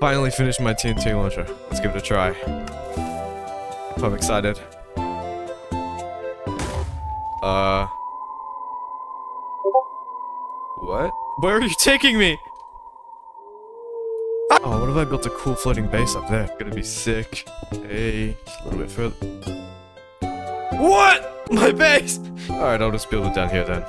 Finally finished my TNT launcher. Let's give it a try. I'm excited. Uh... What? Where are you taking me? Ah! Oh, what if I built a cool floating base up there? Gonna be sick. Hey, just a little bit further. What? My base! Alright, I'll just build it down here then.